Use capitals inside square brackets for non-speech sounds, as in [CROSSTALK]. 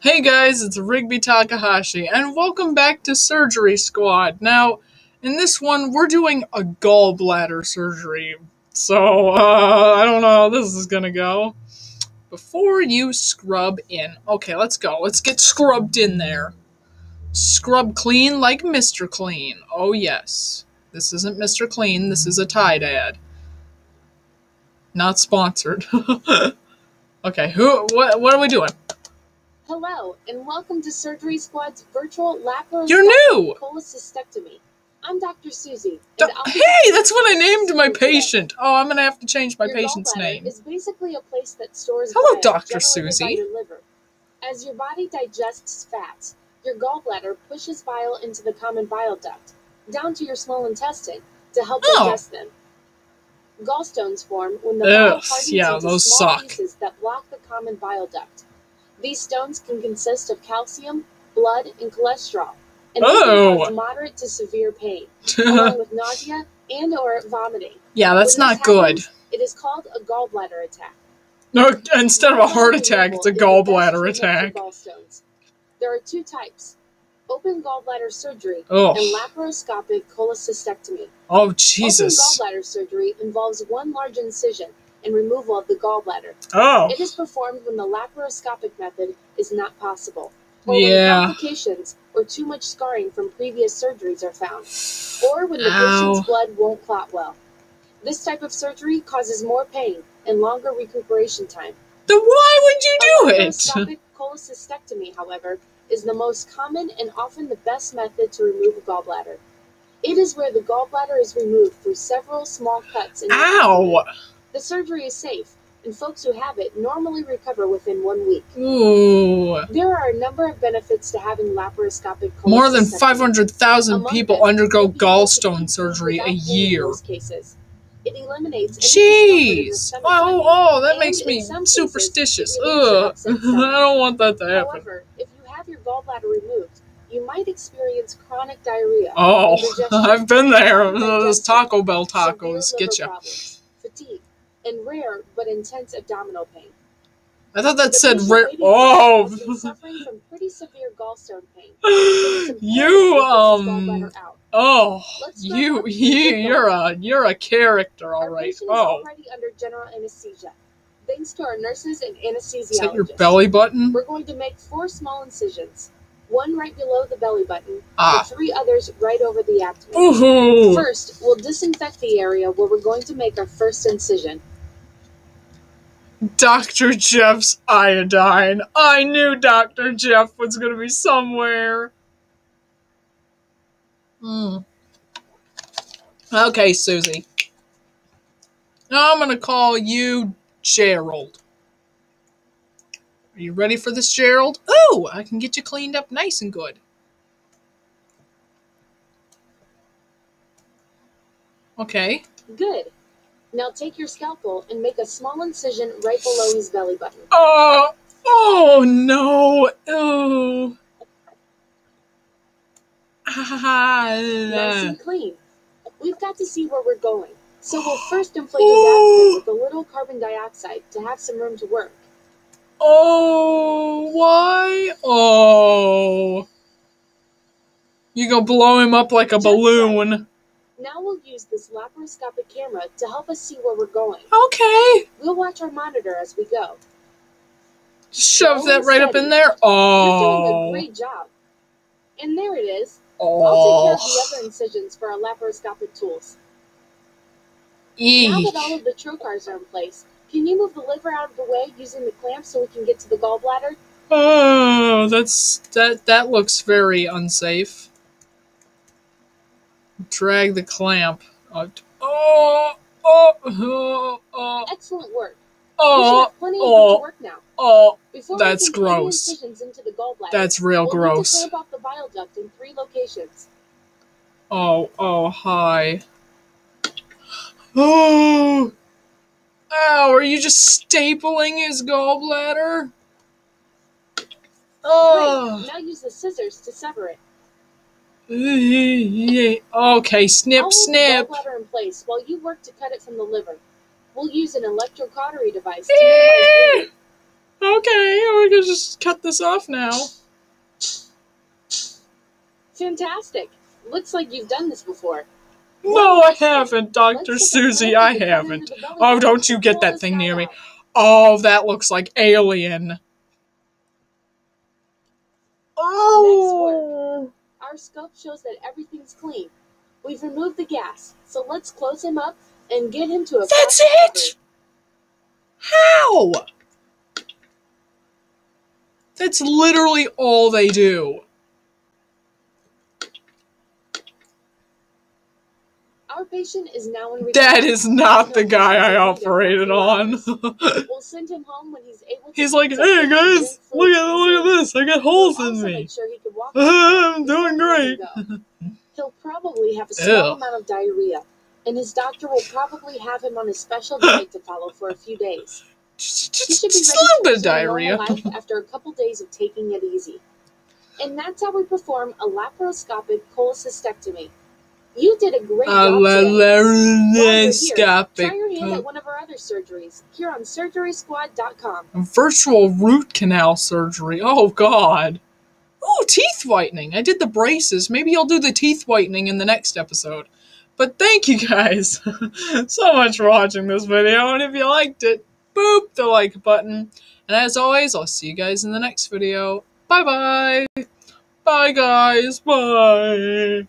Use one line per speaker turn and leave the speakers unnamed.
Hey guys, it's Rigby Takahashi, and welcome back to Surgery Squad. Now, in this one, we're doing a gallbladder surgery. So, uh, I don't know how this is gonna go. Before you scrub in, okay, let's go. Let's get scrubbed in there. Scrub clean like Mr. Clean. Oh, yes. This isn't Mr. Clean, this is a Tide ad. Not sponsored. [LAUGHS] okay, who, what, what are we doing?
Hello, and welcome to Surgery Squad's virtual laparoscopic
You're new!
cholecystectomy. I'm Dr. Susie.
Do-
and I'll be
hey, that's what I named my patient. Oh, I'm gonna have to change my
Your
patient's name.
is basically a place that stores
Hello, Dr. Susie.
your liver. As your body digests fats, your gallbladder pushes bile into the common bile duct, down to your small intestine, to help
Oh.
digest them. Gallstones form when the
Ugh,
bile hardens
yeah,
into
those
small
suck.
pieces that block the common bile duct. These stones can consist of calcium, blood, and cholesterol, and they
Oh.
can cause moderate to severe pain, along with [LAUGHS] nausea and or vomiting.
yeah, that's
When
not
this
good.
happens, It is called a gallbladder attack.
No, instead of a heart attack, it's a
is the best
gallbladder attack.
gallstones. There are two types: open gallbladder surgery
Oh,
and laparoscopic cholecystectomy.
oh, Jesus.
Open gallbladder surgery involves one large incision and removal of the gallbladder.
Oh,
It is performed when the laparoscopic method is not possible, or
Yeah.
when complications or too much scarring from previous surgeries are found, or when the
Ow.
patient's blood won't clot well. This type of surgery causes more pain and longer recuperation time.
then why would you do it?
laparoscopic [LAUGHS] cholecystectomy, however, is the most common and often the best method to remove a gallbladder. It is where the gallbladder is removed through several small cuts in the abdomen. The surgery is safe, and folks who have it normally recover within one week.
Ooh.
There are a number of benefits to having laparoscopic cholecystectomy.
More than 500,000 people
them,
undergo
you'll be able to
gallstone surgery a
without pain in
year.
cases. It eliminates any discomfort in the
Jeez. Oh, oh, that makes me
cases,
superstitious.
it relieves your
Ugh. [LAUGHS] I don't want that to happen.
However, if you have your gallbladder removed, you might experience chronic diarrhea.
Oh, [LAUGHS] I've been there. Those Taco Bell tacos get you.
fatigue, and rare but intense abdominal pain.
I thought that
The
said
rare.
ra- Oh.
suffering from pretty severe gallstone pain. so it's important
you
to get this
um oh you you, you're a you're a character all
Our
right oh
already under general anesthesia. Thanks to our nurses and
is that your belly button
We're going to make four small incisions. One right below the belly button,
ah
and three others right over the abdomen.
ooh
First, we'll disinfect the area where we're going to make our first incision.
Dr. Jeff's iodine I knew Dr. Jeff was gonna be somewhere Hmm. okay Susie now I'm gonna call you Gerald are you ready for this Gerald oh I can get you cleaned up nice and good okay
Good. Now take your scalpel and make a small incision right below his belly button.
Oh, oh no. Oh.
Nice
Ah.
and clean. We've got to see where we're going. So we'll first inflate his abdomen with a little carbon dioxide to have some room to work.
Oh, why? Oh. You go blow him up like a
Just
balloon.
Use this laparoscopic camera to help us see where we're going.
Okay.
We'll watch our monitor as we go.
Shove that right up in
steady.
there.
You're doing a
Oh.
great job. And there it is. Oh. I'll take oh. care of the
Oh.
other incisions for our laparoscopic tools. Now that all of the trocars are in place, can you move the liver out of the way using the clamp so we can get to the gallbladder?
Oh, that's that that looks very unsafe. Drag the clamp. Uh, out. Oh, oh, oh, oh,
Excellent work.
oh,
have plenty of
oh,
work now.
oh.
Before
that's
we can any
gross.
incisions into the gallbladder,
That's real
we'll
gross.
Need to clamp off the bile duct in three locations.
Oh, oh, hi. Oh, ow! Are you just stapling his gallbladder? Oh.
Great. Now use the scissors to sever it.
Okay, snip,
I'll
snip.
the gallbladder in place while you work to cut it from the liver. We'll use an electrocautery device to minimize bleeding.
Okay, we can just cut this off now.
Fantastic. Looks like you've done this before.
No, I haven't, Dr.
Let's take a
Susie, I haven't.
into the belly
Oh, don't you get that thing near me. Oh, that looks like alien. Oh.
Our scope shows that everything's clean. We've removed the gas, so let's close him up and get him to a
That's it! How? That's literally all they do.
Our patient is now in recovery.
That is not the guy I operated on. [LAUGHS]
We'll send him home when he's able to.
He's like, hey guys, look at look at this. I got holes in me.
sure he can walk [LAUGHS]
I'm doing great.
He'll probably have a small
Ew.
amount of diarrhea, and his doctor will probably have him on a special diet to follow for a few days.
Just, just, just a little bit of diarrhea.
after a couple days of taking it easy. And that's how we perform a laparoscopic cholecystectomy. You did a great
A
job today. Try your hand
laparoscopic
at one of our other surgeries here on SurgerySquad.com.
virtual root canal surgery. Oh God. Oh, teeth whitening. I did the braces. Maybe I'll do the teeth whitening in the next episode. But thank you guys [LAUGHS] so much for watching this video. And if you liked it, boop the like button. And as always, I'll see you guys in the next video. Bye bye. Bye guys. Bye.